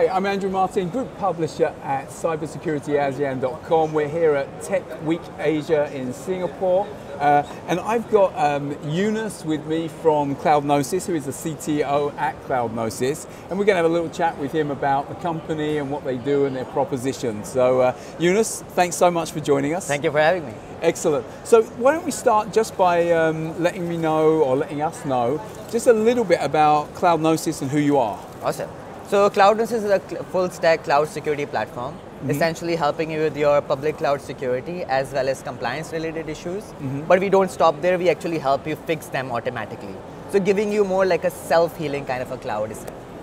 Hi, I'm Andrew Martin, Group Publisher at cybersecurityasean.com. We're here at Tech Week Asia in Singapore. Uh, and I've got um, Yunus with me from Cloudnosys, who is the CTO at Cloudnosys. And we're going to have a little chat with him about the company and what they do and their proposition. So, uh, Yunus, thanks so much for joining us. Thank you for having me. Excellent. So, why don't we start just by um, letting me know or letting us know just a little bit about Cloudnosys and who you are? Awesome. So Cloudnosys is a full stack cloud security platform, mm-hmm. essentially helping you with your public cloud security as well as compliance related issues. Mm-hmm. But we don't stop there, we actually help you fix them automatically. So giving you more like a self-healing kind of a cloud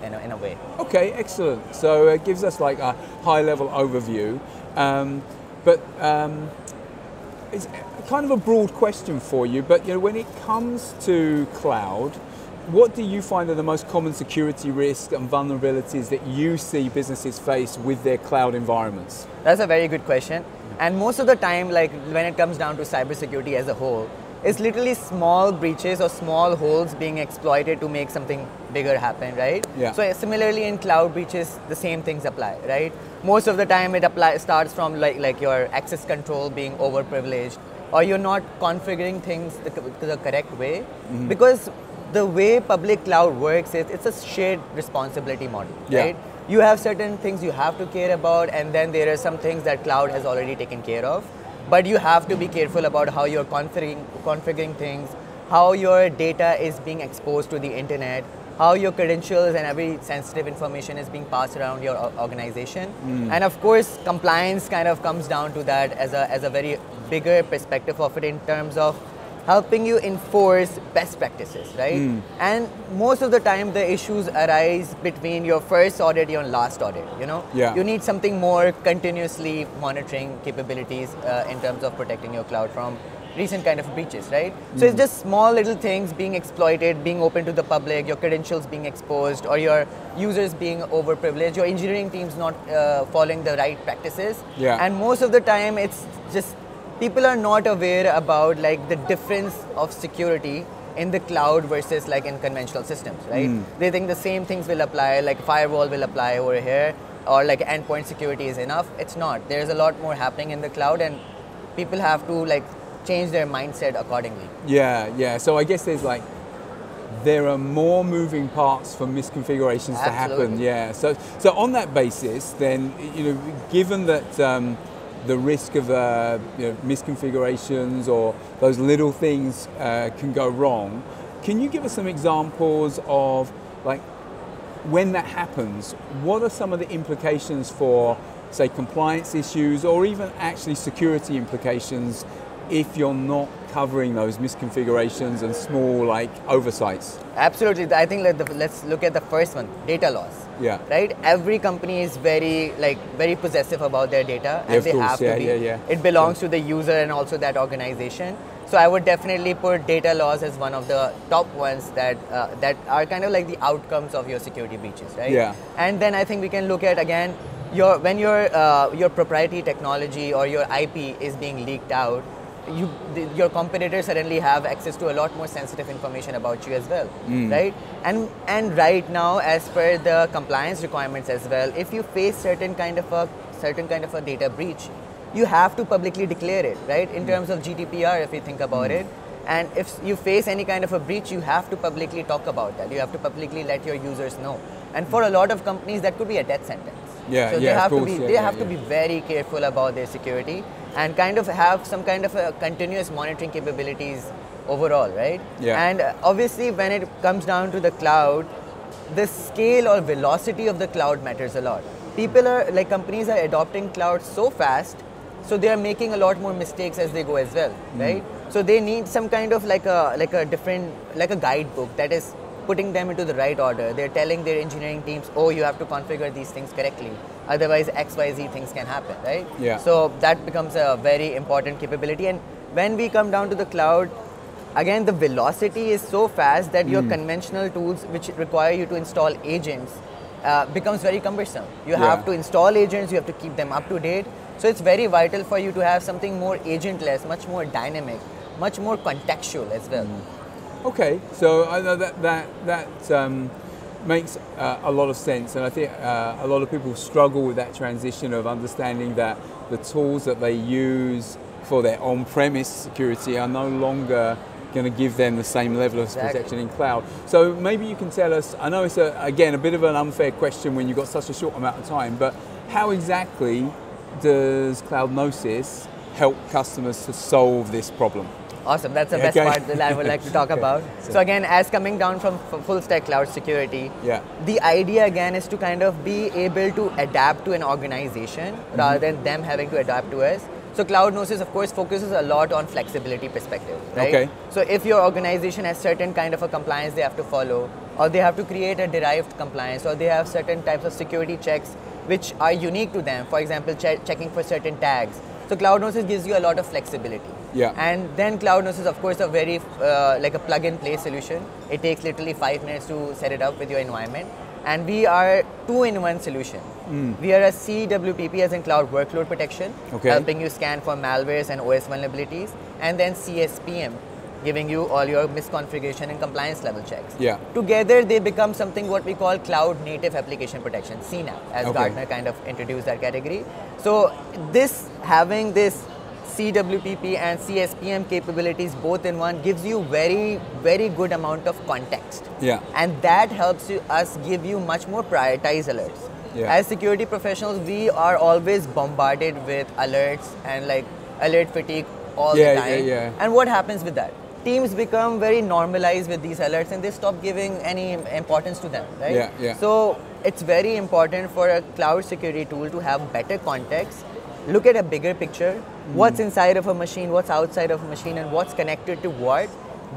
in a, in a way. Okay, excellent. So it gives us like a high level overview. Um, but um, it's kind of a broad question for you, but you know, when it comes to cloud, what do you find are the most common security risks and vulnerabilities that you see businesses face with their cloud environments? That's a very good question. And most of the time, like when it comes down to cybersecurity as a whole, it's literally small breaches or small holes being exploited to make something bigger happen, right? Yeah. So similarly in cloud breaches, the same things apply, right? Most of the time it apply, starts from like, like your access control being overprivileged or you're not configuring things the, the correct way. Mm-hmm. Because the way public cloud works is it's a shared responsibility model, yeah. right? You have certain things you have to care about, and then there are some things that cloud has already taken care of. But you have to be careful about how you're configuring, configuring things, how your data is being exposed to the internet, how your credentials and every sensitive information is being passed around your organization. Mm. And of course, compliance kind of comes down to that as a, as a very bigger perspective of it in terms of helping you enforce best practices, right? Mm. And most of the time, the issues arise between your first audit and your last audit. You know, yeah. you need something more continuously monitoring capabilities uh, in terms of protecting your cloud from recent kind of breaches, right? Mm. So it's hmm. just small little things being exploited, being open to the public, your credentials being exposed, or your users being overprivileged, your engineering teams not uh, following the right practices. Yeah. And most of the time, it's just people are not aware about like the difference of security in the cloud versus like in conventional systems, right? Mm. They think the same things will apply, like firewall will apply over here, or like endpoint security is enough. It's not. There's a lot more happening in the cloud, and people have to like change their mindset accordingly. Yeah, yeah. So I guess there's like there are more moving parts for misconfigurations Absolutely. to happen. Yeah. So so on that basis, then you know, given that. Um, the risk of uh, you know, misconfigurations or those little things uh, can go wrong. Can you give us some examples of like when that happens? What are some of the implications for, say, compliance issues or even actually security implications if you're not covering those misconfigurations and small like oversights? Absolutely. I think let the, let's look at the first one, data loss. Yeah. Right? Every company is very like very possessive about their data and they course. have yeah, to be. Yeah, yeah. It belongs to the user and also that organization. So I would definitely put data loss as one of the top ones that uh, that are kind of like the outcomes of your security breaches, right? Yeah. And then I think we can look at again your when your uh, your proprietary technology or your IP is being leaked out you the, your competitors suddenly have access to a lot more sensitive information about you as well mm. right? And and right now as per the compliance requirements as well if you face certain kind of a certain kind of a data breach you have to publicly declare it right? In mm. terms of GDPR if you think about mm. it. And if you face any kind of a breach you have to publicly talk about that. You have to publicly let your users know. And for a lot of companies that could be a death sentence. Yeah, so yeah, they have course, to be yeah, they yeah, have to be very careful about their security and kind of have some kind of a continuous monitoring capabilities overall, right? Yeah. And uh, obviously, when it comes down to the cloud, the scale or velocity of the cloud matters a lot. People are like companies are adopting cloud so fast, so they are making a lot more mistakes as they go as well, mm. right? So they need some kind of like a like a different like a guidebook that is putting them into the right order. They're telling their engineering teams, oh, you have to configure these things correctly. Otherwise, XYZ things can happen, right? Yeah. So that becomes a very important capability. And when we come down to the cloud, again, the velocity is so fast that mm. your hmm. conventional tools, which require you to install agents, uh, becomes very cumbersome. You yeah. have to install agents, you have to keep them up to date. So it's very vital for you to have something more agentless, much more dynamic, much more contextual as well. Mm. Okay, so I know that that that um, makes uh, a lot of sense, and I think uh, a lot of people struggle with that transition of understanding that the tools that they use for their on-premise security are no longer going to give them the same level of Exactly. protection in cloud. So maybe you can tell us. I know it's a, again a bit of an unfair question when you've got such a short amount of time, but how exactly does Cloud Cloudnosys help customers to solve this problem? Awesome. That's the best okay. part that I would like to talk Okay. about. So- So again, as coming down from f- full stack cloud security, Yeah. the idea again is to kind of be able to adapt to an organization Mm-hmm. rather than them having to adapt to us. So Cloudnosys, of course, focuses a lot on flexibility perspective, right? Okay. So if your organization has certain kind of a compliance they have to follow, or they have to create a derived compliance, or they have certain types of security checks which are unique to them. For example, che- checking for certain tags. So Cloudnosys gives you a lot of flexibility. Yeah. And then Cloud is of course, a very uh, like a plug-and-play solution. It takes literally five minutes to set it up with your environment. And we are two-in-one solution. We are a CWPP as in Cloud Workload Protection, Okay. helping you scan for malwares and OS vulnerabilities, and then CSPM, giving you all your misconfiguration and compliance level checks. Yeah. Together, they become something what we call Cloud Native Application Protection (CNAPP), as Okay. Gartner kind of introduced that category. So this having this CWPP and CSPM capabilities both in one gives you very very good amount of context. Yeah. And that helps you, us give you much more prioritized alerts. Yeah. As security professionals, we are always bombarded with alerts and like alert fatigue all Yeah, the yeah, time. yeah. And what happens with that? Teams become very normalized with these alerts and they stop giving any importance to them, right? Yeah, yeah. So it's very important for a cloud security tool to have better context, look at a bigger picture, Mm. what's inside of a machine, what's outside of a machine, and what's connected to what.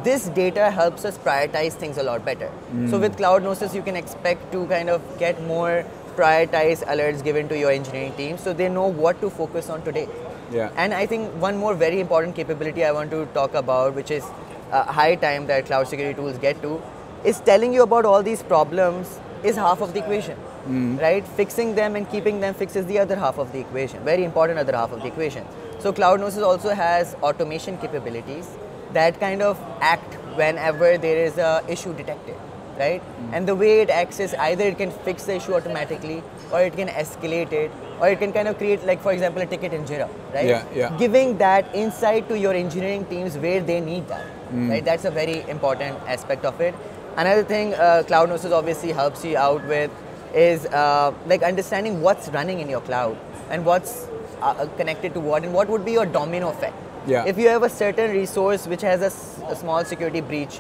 This data helps us prioritize things a lot better. So Mm. with Cloudnosys, you can expect to kind of get more prioritized alerts given to your engineering team so they know what to focus on today. Yeah. And I think one more very important capability I want to talk about, which is uh, high time that cloud security tools get to, is telling you about all these problems is half of the equation, right? Fixing them and keeping them fixes the other half of the equation. Very important other half of the equation. So Cloudnosys also has automation capabilities that kind of act whenever there is a issue detected right? And the way it acts is either it can fix the issue automatically, or it can escalate it, or it can kind of create, like for example, a ticket in Jira, right? Yeah, yeah. Giving that insight to your engineering teams where they need that, Mm. right? That's a very important aspect of it. Another thing uh, Cloudnosys obviously helps you out with is uh, like understanding what's running in your cloud and what's uh, connected to what, and what would be your domino effect. Yeah. If you have a certain resource which has a, s- a small security breach,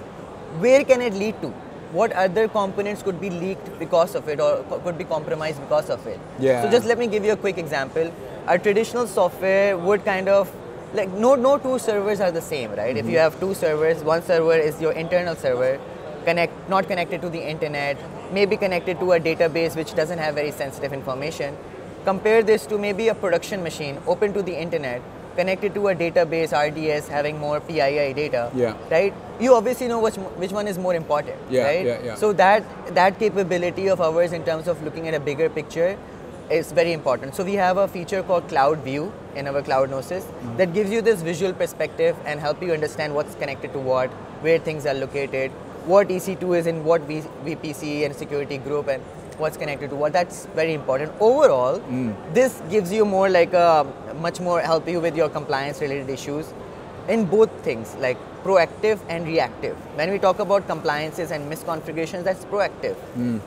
where can it lead to? What other components could be leaked because of it or co- could be compromised because of it? Yeah. So just let me give you a quick example. A traditional software would kind of like no no two servers are the same, right? If you have two servers, one server is your internal server, connect not connected to the internet, maybe connected to a database which doesn't have very sensitive information. Compare this to maybe a production machine open to the internet, connected to a database RDS having more PII data. Yeah. Right? You obviously know which which one is more important. Yeah, right? yeah, yeah. So that that capability of ours in terms of looking at a bigger picture is very important. So we have a feature called Cloud View in our Cloudnosys Mm-hmm. that gives you this visual perspective and help you understand what's connected to what, where things are located, what EC2 is in what v- VPC and security group, and what's connected to what. That's very important. Overall, Mm. this gives you more like a much more help you with your compliance related issues in both things like proactive and reactive. When we talk about compliances and misconfigurations, that's proactive.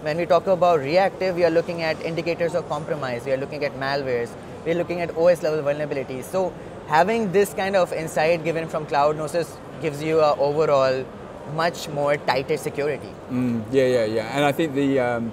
When we talk about reactive, we are looking at indicators of compromise, we are looking at malwares, we are looking at OS level vulnerabilities. So having this kind of insight given from Cloudnosys gives you a overall much more tighter security. Mm, yeah, yeah, yeah. And I think the um,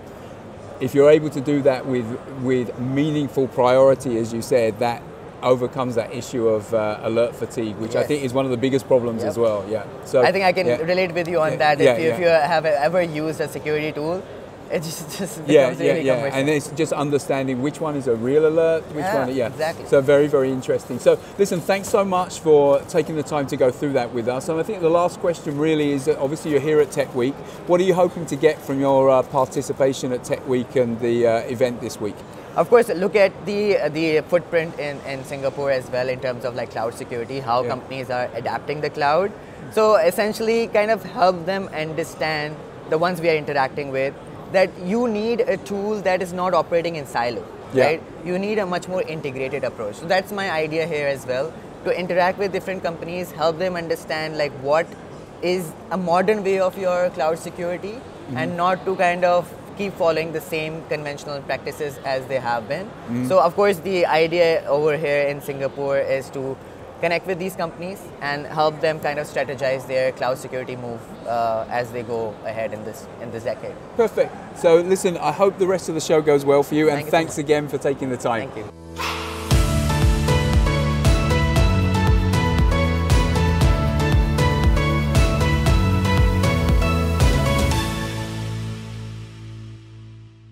if you're able to do that with with meaningful priority, as you said, that overcomes that issue of uh, alert fatigue, which I think is one of the biggest problems Yep. as well. Yeah. So I think I can yeah. relate with you on Yeah, that. yeah, if, you, if you have ever used a security tool, it just, just Yeah, yeah, yeah, and it's just understanding which one is a real alert, which Yeah, one, yeah, exactly. So very, very interesting. So listen, thanks so much for taking the time to go through that with us. And I think the last question really is obviously you're here at Tech Week. What are you hoping to get from your uh, participation at Tech Week and the uh, event this week? Of course, look at the the footprint in, in Singapore as well in terms of like cloud security, how Yeah. companies are adapting the cloud. So essentially, kind of help them understand the ones we are interacting with, that you need a tool that is not operating in silo, Yeah. right? You need a much more integrated approach. So that's my idea here as well to interact with different companies, help them understand like what is a modern way of your cloud security mm-hmm. and not to kind of keep following the same conventional practices as they have been. Mm-hmm. So of course the idea over here in Singapore is to connect with these companies and help them kind of strategize their cloud security move uh, as they go ahead in this in this decade. Perfect. So listen, I hope the rest of the show goes well for you, and Thank you so thanks again for taking the time. Thank you.